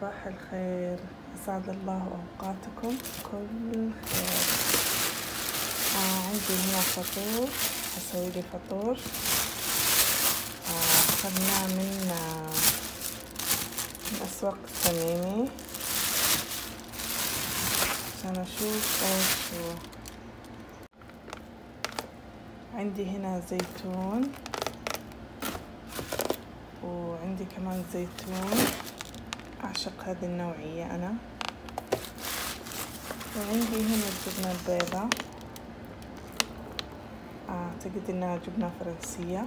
صباح الخير. أسعد الله أوقاتكم كل خير. آه عندي هنا فطور أسوي لي فطور. آه، أخذناه آه من آه من أسواق التميمي. عشان أشوف إيش هو. عندي هنا زيتون. وعندي كمان زيتون. أعشق هذه النوعية أنا. وعندي هنا الجبنة البيضاء أعتقد إنها جبنة فرنسية.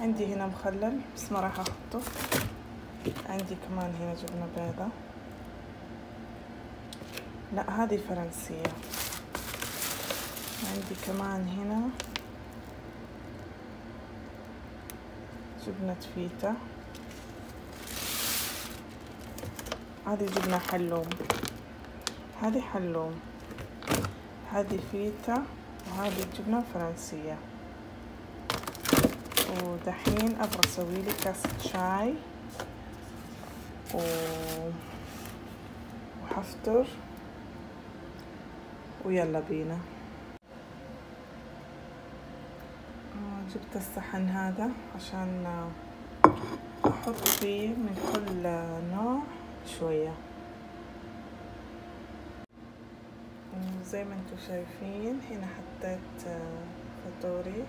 عندي هنا مخلل بس ما راح أحطه. عندي كمان هنا جبنة بيضاء لا هذه فرنسية. عندي كمان هنا جبنة فيتا هذه جبنة حلوم. هذه حلوم. هذه فيتا وهذه جبنة فرنسية. ودحين أبغى أسوي لي كاسة شاي. و... وحفطر. ويلا بينا. جبت الصحن هذا عشان أحط فيه من كل نوع شوية. زي ما أنتم شايفين هنا حطيت فطوري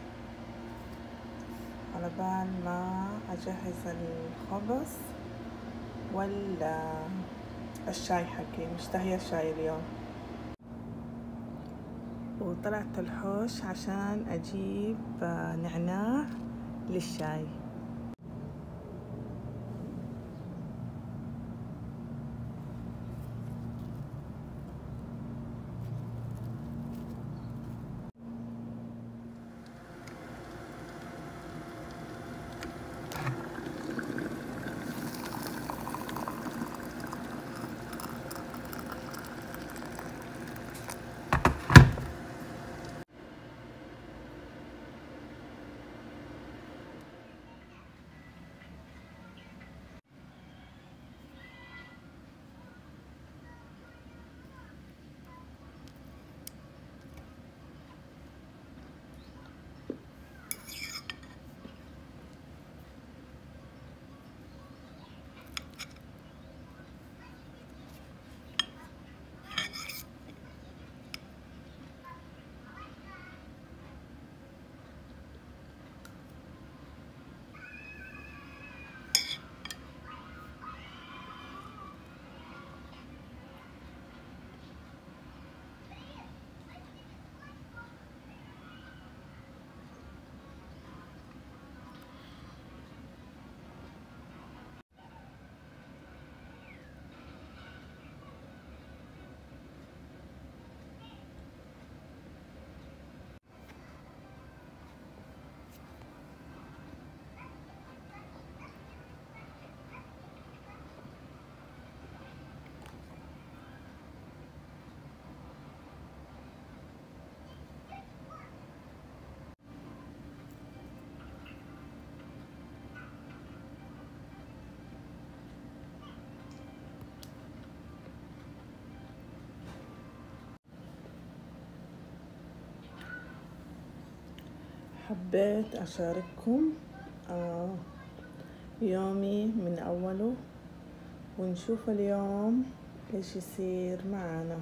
على بال ما أجهز الخبز ولا الشاي حقي مشتهية الشاي اليوم. وطلعت الحوش عشان أجيب نعناع للشاي. حبيت أشارككم آه يومي من أوله ونشوف اليوم إيش يصير معانا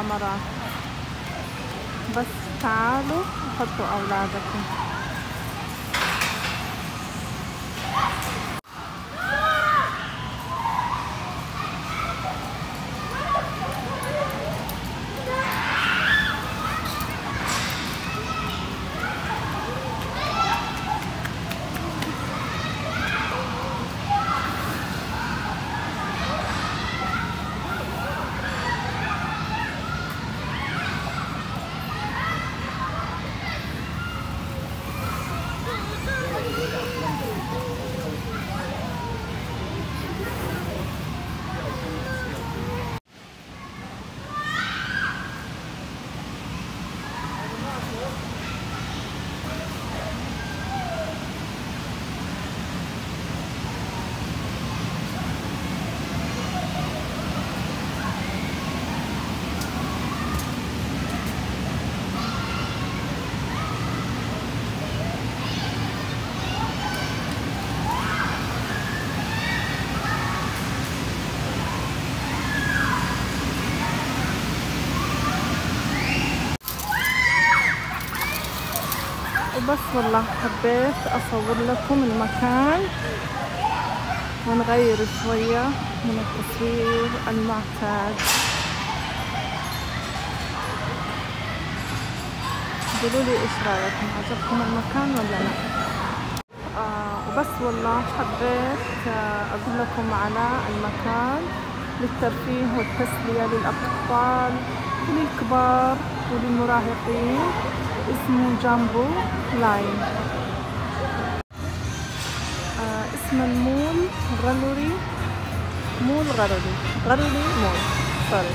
عالم المغامرات بس تعالوا حطوا أولادكم. وبس والله حبيت أصور لكم المكان. ونغير شوية من التصوير المعتاد. قولوا لي إيش رأيكم؟ عجبكم المكان ولا لا؟ آه وبس والله حبيت آه أقول لكم على المكان للترفيه والتسلية للأطفال وللكبار وللمراهقين. اسمه Jumpoline آه اسم المول Glory Mall Glory Glory Mall. sorry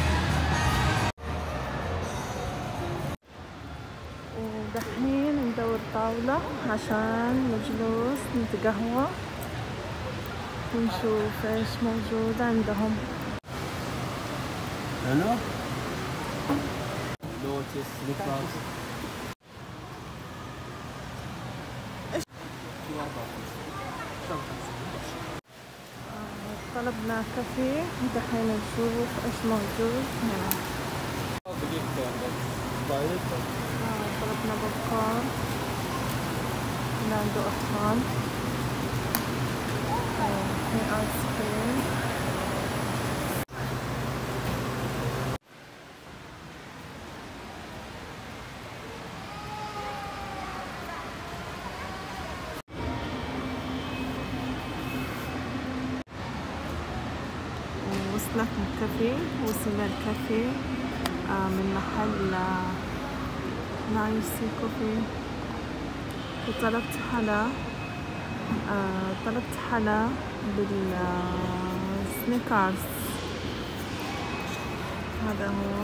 ودحين ندور طاولة عشان نجلس نتقهوى ونشوف إيش موجود عندهم. هنا لوتس طلبنا كافيه دحين نشوف إيش موجود هنا آه، طلبنا هنا عنده أطفال. آه، في آيس كريم. الكافيه وصلنا الكافيه آه، من محل آه، نايسي كوفي وطلبت حلا آه، طلبت حلا بالسنيكرز هذا هو.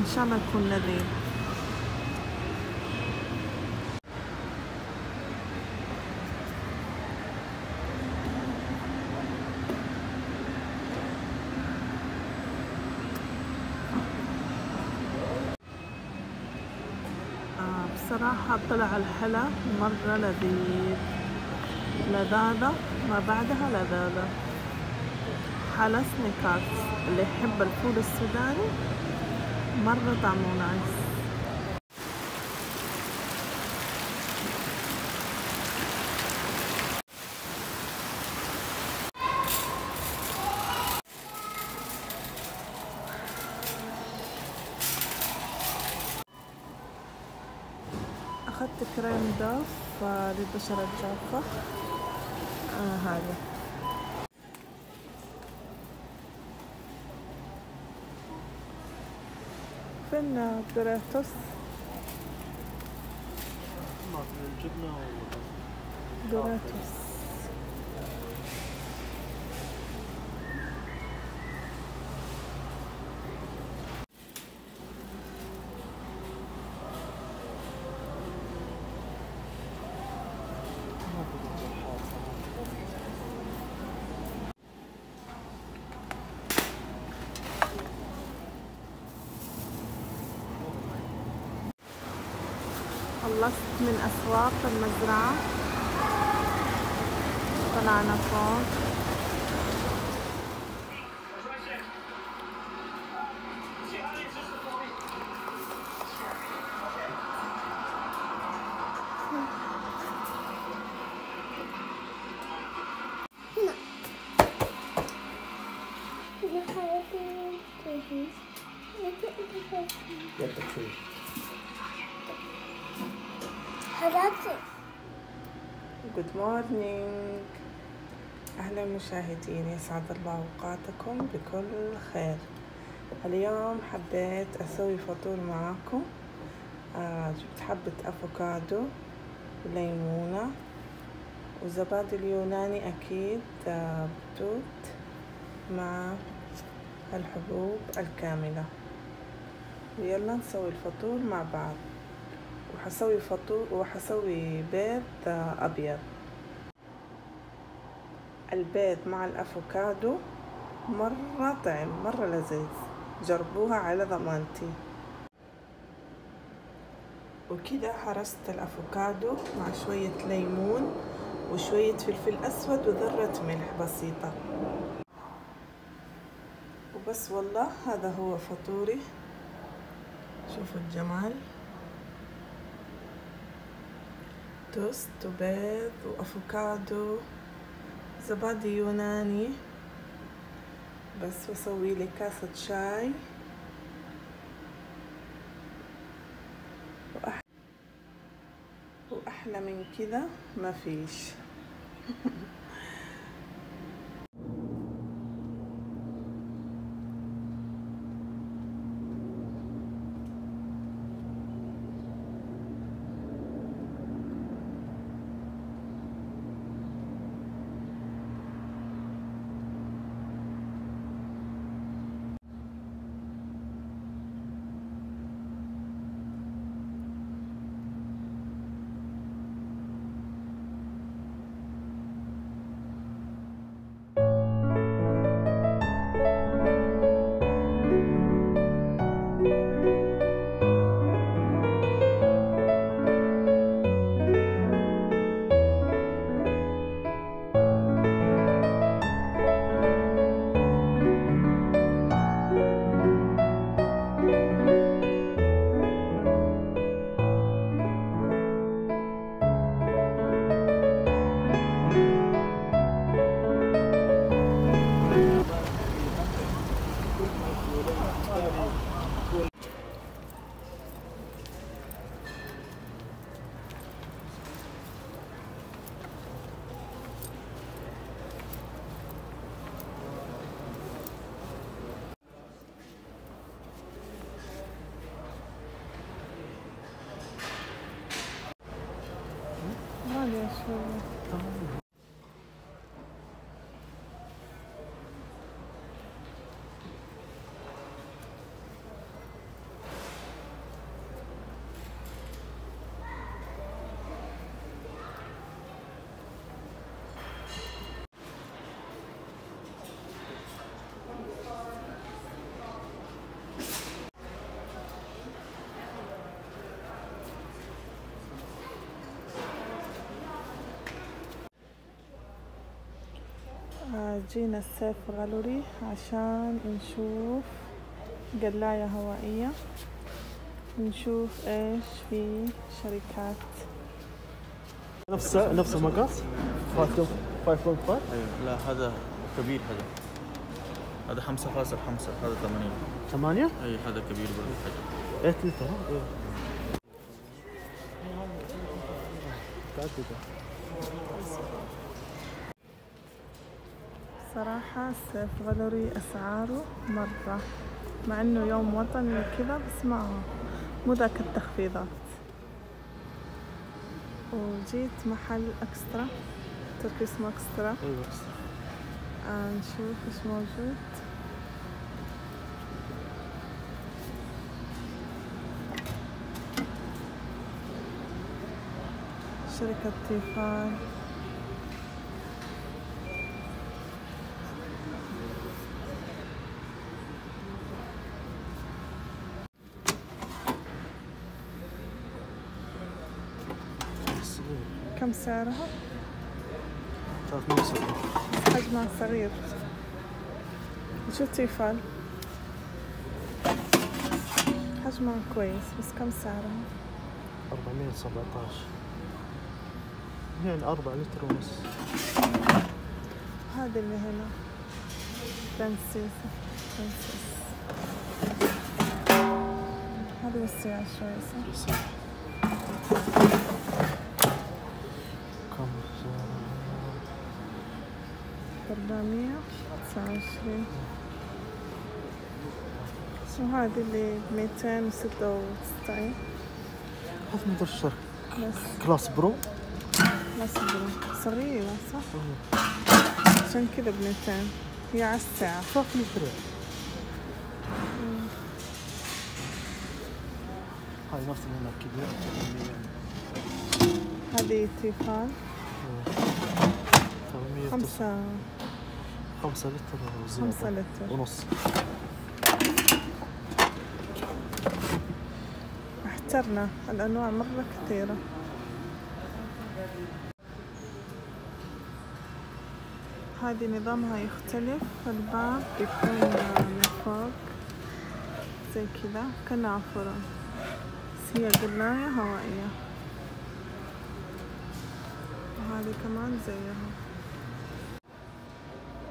إن شاء الله يكون لذيذ. بصراحة طلع الحلا مرة لذيذ. لذاذة ما بعدها لذاذة. حلا Snickers اللي يحب الفول السوداني مرة طعمه nice أخذت كريم دوف آه، للبشرة الجافة. آه هذا. فين آه، دوريتوس الجبنة خلصت من أسواق المزرعة. طلعنا فوق. أهلا مشاهدين يسعد الله أوقاتكم بكل خير. اليوم حبيت أسوي فطور معاكم. آه جبت حبة أفوكادو وليمونة وزبادي اليوناني أكيد آه بتوت مع الحبوب الكاملة. ويلا نسوي الفطور مع بعض. وحسوي فطور وحسوي بيض آه، أبيض. البيض مع الأفوكادو مرة طعم مرة لذيذ. جربوها على ضمانتي. وكده حرست الأفوكادو مع شوية ليمون وشوية فلفل أسود وذرة ملح بسيطة. وبس والله هذا هو فطوري. شوفوا الجمال. توست وبيض وأفوكادو. زبادي يوناني بس واسوي لي كاسة شاي وأح... وأحلى من كذا ما 秋刀鱼 جينا السيف غالوري عشان نشوف قلاية هوائية. نشوف إيش في شركات. نفس نفس المقاس 5.5 أيوه. لا هذا كبير هذا. هذا خمسة فاصل خمسة هذا ثمانين 8 أي هذا كبير 8 لتر ها؟ إيه. قاعد كده. صراحة السيف غالوري أسعاره مرة مع إنه يوم وطني وكذا بس ما مو ذاك التخفيضات. وجيت محل أكسترا تركي اسمه أكسترا. بس. آه نشوف إيش موجود. شركة تيفال بس إيه. كم سعرها؟ 370 حجمها صغير. شو تيفال حجمها كويس بس كم سعرها؟ 417 يعني 4 لتر ونص. هذا اللي هنا. Princess Princess هذا وسع شوي صح بس أربعمية تسعة وعشرين وهذه اللي بميتين وستة وتسعين. هذا من ذا الشركة بس كلاس برو. صغيرة صح؟ عشان كذا بميتين. هي على الساعة. 300 ريال هاي نفس اللي هناك كبيرة هذه تيفال. 800 خمسة. خمسة لتر وزيادة. خمسة لتر. ونص. احترنا. الأنواع مرة كثيرة. هذه نظامها يختلف. الباب بيكون من فوق. زي كذا. كأنها فرن بس هي قلاية هوائية. وهذه كمان زيها.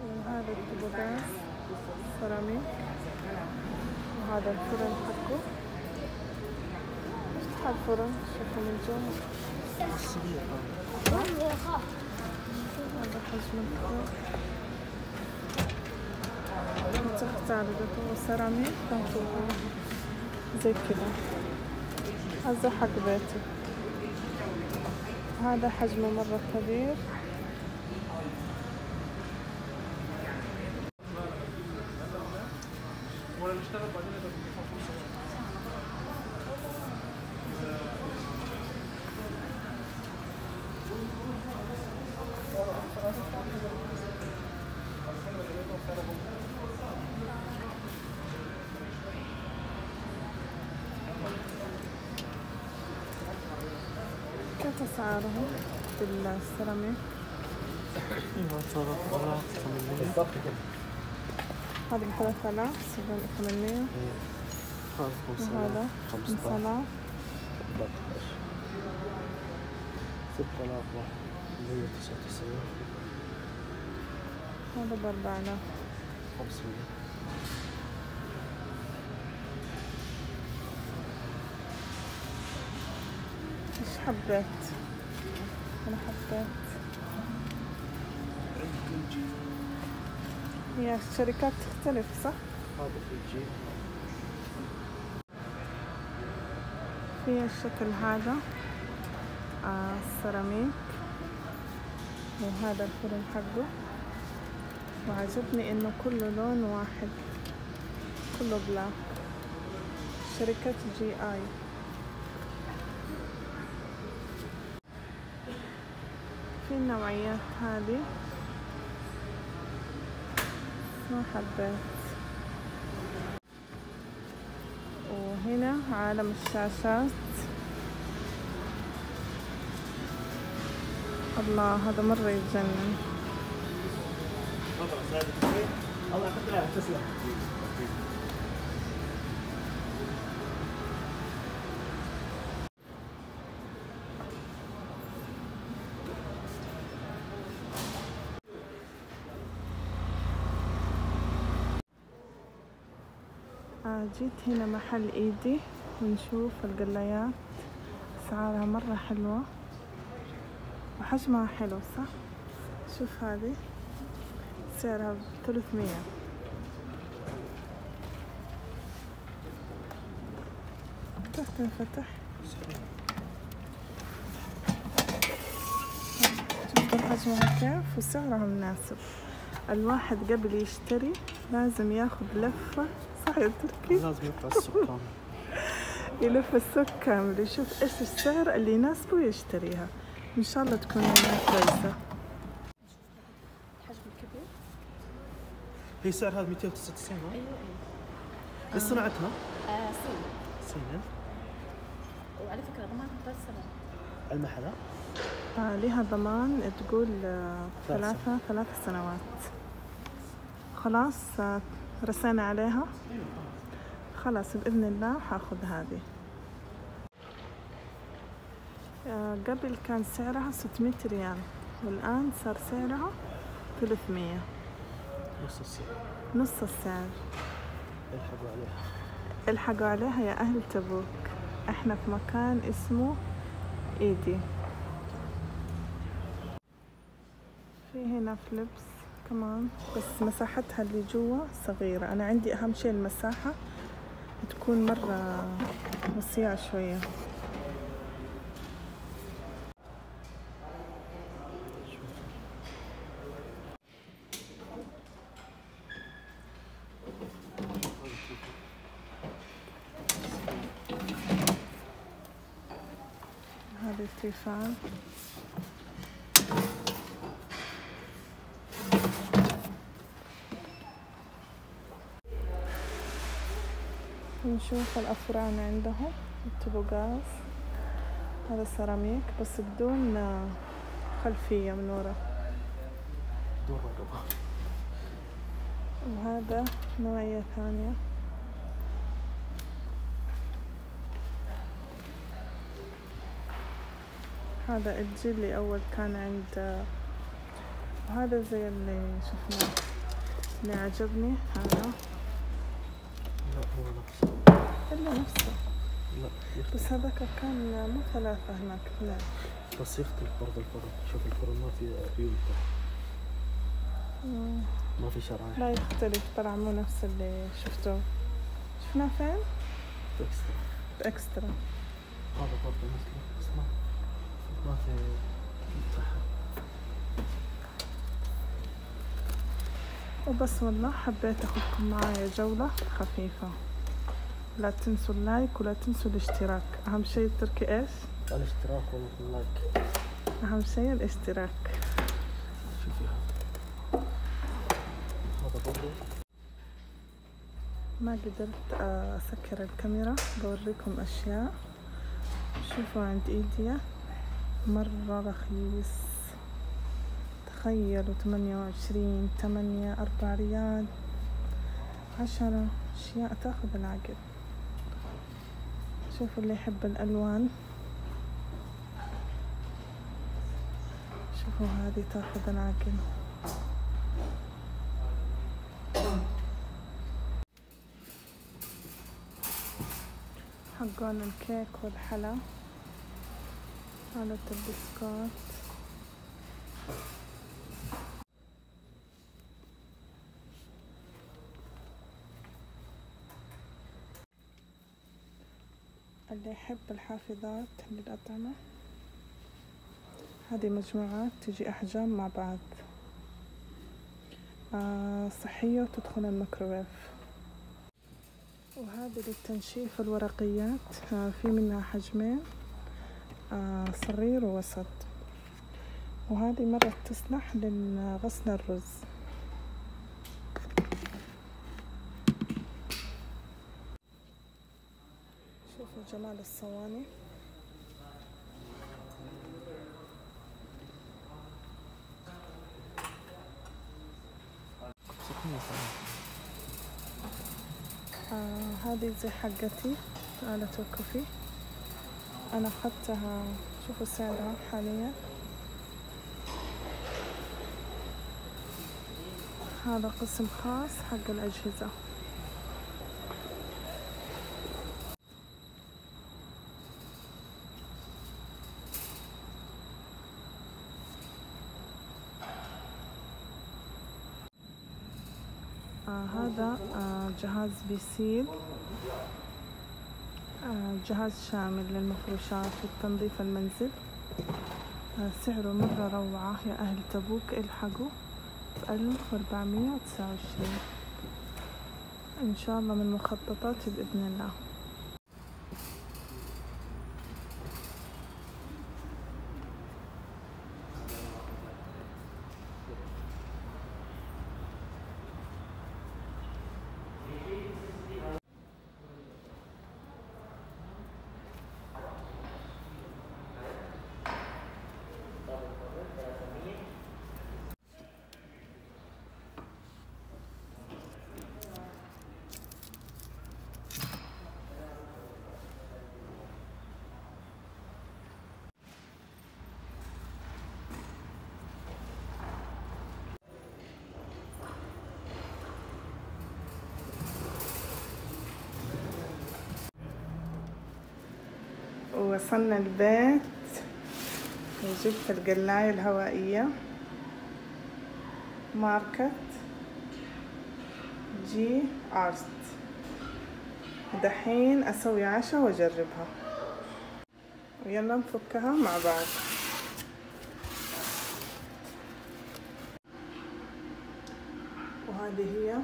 وهذا البوتاجاز سيراميك. وهذا الفرن حقه. افتح الفرن؟ شوفوا من جوا هذا حجم الفرن تحت عرضته وسيراميك تحته زي كذا هذا حق بيتي. هذا حجمه مرة كبير كيف أسعارهم ثمانمية هذا آلاف سبعين ثمانمية هذا خمسة وهذا آلاف خمسة خمسة آلاف ستة آلاف واحد مية تسعة وتسعين هذا بأربعة. آلاف خمسمية إيش حبيت؟ هي الشركات تختلف صح؟ هذا في الشكل هذا آه السيراميك وهذا الفرن حقه وعجبني انه كله لون واحد كله بلاك شركة جي اي في النوعيات هذه؟ ما حبيت. وهنا عالم الشاشات. الله هذا مرة يتجنن. آه جيت هنا محل إيدي ونشوف القلايات. أسعارها مرة حلوة وحجمها حلو صح؟ شوف هذه. سعرها ثلاثمية كيف تنفتح شوفوا حجمها كيف وسعرها مناسب. الواحد قبل يشتري لازم ياخذ لفة صح يا تركي لازم يطلع السكان. يلف السوق كامل يشوف إيش السعر اللي يناسبه ويشتريها. إن شاء الله تكون كويسة. الحجم الكبير؟ هي سعر هذا 299 ها؟ أيوه إيش صنعتها؟ آه صين صينية وعلى فكرة ضمان ثلاث سنوات. المحل آه لها ضمان تقول آه ثلاث ثلاثة ثلاث سنوات. خلاص آه رسينا عليها. خلاص بإذن الله حأخذ هذه. آه قبل كان سعرها 600 ريال والآن صار سعرها 300 نص السعر. نص السعر. يلحقوا عليها. الحقوا عليها يا أهل تبوك. إحنا في مكان اسمه إيدي. في هنا فليبس كمان بس مساحتها اللي جوا صغيرة. أنا عندي أهم شيء المساحة. تكون مرة وسيعة شوية. هذا التيفال نشوف الأفران عندهم التبوغاز هذا سيراميك بس بدون آه، خلفية من ورا. دور رقبة وهذا نوعية ثانية. هذا الجي اللي أول كان عند وهذا زي اللي شفناه. اللي عجبني هذا. لا هو نفسه إلا نفسه لا بس هذاك كان مو ثلاثة هناك اثنين. بس يختلف برضه الفرن. شوف الفرن ما في عيون. ما في شرايح لا يختلف طلع مو نفس اللي شفته. شفناه فين؟ اكسترا بإكسترا هذا برضه مثله بس ما ما في تحت وبس والله حبيت أخذكم معايا جولة خفيفة. لا تنسوا ال like ولا تنسوا الاشتراك. أهم شيء تركي إيش؟ الاشتراك وال like. أهم شيء الاشتراك. هذا. ما قدرت أسكر الكاميرا بوريكم أشياء. شوفوا عند إيديا. مرة رخيص. تخيلوا ثمانية وعشرين ثمانية أربعة ريال. عشرة أشياء تأخذ العقل شوفوا اللي يحب الألوان. شوفوا هذه تاخذ العقل. حقون الكيك والحلا. آلة البسكوت اللي يحب الحافظات للأطعمة هذه مجموعات تجي أحجام مع بعض. آه صحية وتدخل الميكروويف. وهذه للتنشيف الورقيات. آه في منها حجمين. آه صغير ووسط. وهذه مرة تصلح لغسل الرز شوفوا جمال الصواني آه هذه زي حقتي آلة الكوفي أنا أخذتها شوفوا سعرها حاليا. هذا قسم خاص حق الأجهزة آه هذا آه جهاز بيسيل آه جهاز شامل للمفروشات والتنظيف المنزل. آه سعره مرة روعة. يا أهل تبوك الحقوا بألف وأربعمية وتسعة وعشرين. إن شاء الله من مخططاتي بإذن الله. وصلنا البيت. وجبت القلاية الهوائية. ماركة جي ارست دحين أسوي عشاء وأجربها. ويلا نفكها مع بعض. وهذه هي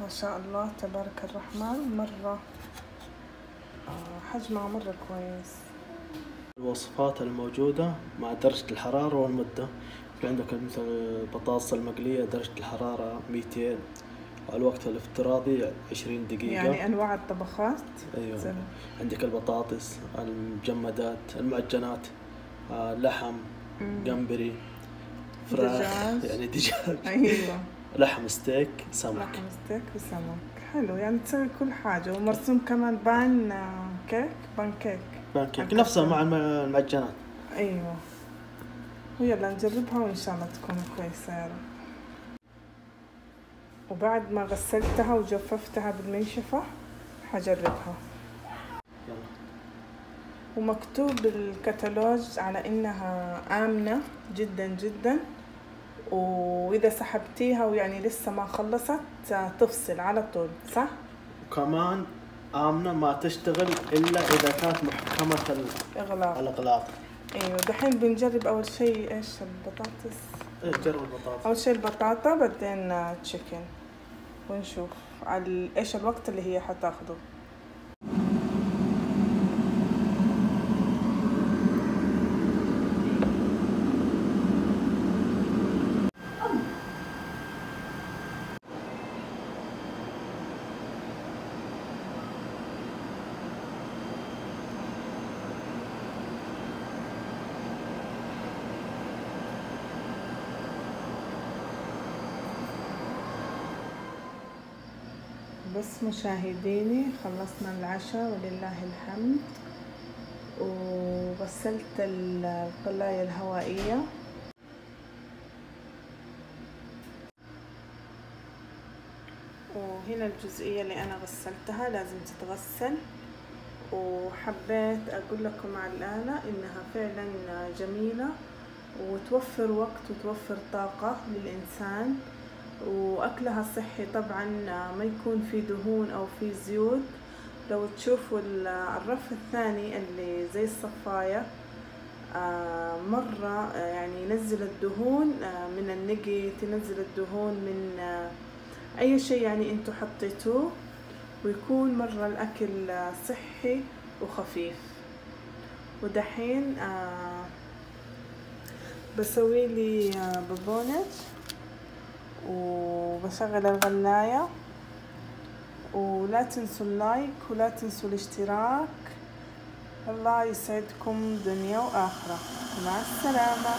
ما شاء الله تبارك الرحمن. مرة. آه، حجمها مرة كويس. الوصفات الموجودة مع درجة الحرارة والمدة. في عندك مثل البطاطس المقلية درجة الحرارة 200 الوقت الافتراضي 20 دقيقة. يعني أنواع الطبخات. أيوة. زين. عندك البطاطس المجمدات المعجنات آه، لحم. جمبري فراخ دجاج. يعني دجاج. أيوة. لحم ستيك سمك. لحم ستيك وسمك. حلو يعني تسوي كل حاجة ومرسوم كمان pancake pancake pancake أكثر. نفسها مع الم- المعجنات. أيوة. ويلا نجربها وإن شاء الله تكون كويسة يا رب وبعد ما غسلتها وجففتها بالمنشفة حجربها. ومكتوب بالكتالوج على إنها آمنة جدا جدا. وإذا سحبتيها ويعني لسه ما خلصت آه، تفصل على طول صح؟ وكمان آمنة ما تشتغل إلا إذا كانت محكمة ال- إغلاق الإغلاق. أيوة دحين بنجرب أول شيء إيش البطاطس؟ إيه جرب البطاطس. أول شيء البطاطا بعدين تشيكن ونشوف على إيش الوقت اللي هي حتاخده. مشاهديني خلصنا العشاء ولله الحمد. وغسلت ال- القلاية الهوائية. وهنا الجزئية اللي أنا غسلتها لازم تتغسل. وحبيت أقول لكم على الآلة إنها فعلا جميلة وتوفر وقت وتوفر طاقة للإنسان. وأكلها صحي طبعا ما يكون في دهون أو في زيوت. لو تشوفوا ال- الرف الثاني اللي زي الصفاية آه، مرة آه، يعني ينزل الدهون آه، من النقي تنزل الدهون من آه، أي شيء يعني أنتوا حطيتوه. ويكون مرة الأكل آه، صحي وخفيف. ودحين آه، بسوي لي آه، بابونج وبشغل الغلاية ولا تنسوا اللايك ولا تنسوا الاشتراك. الله يسعدكم دنيا وآخرة. مع السلامة.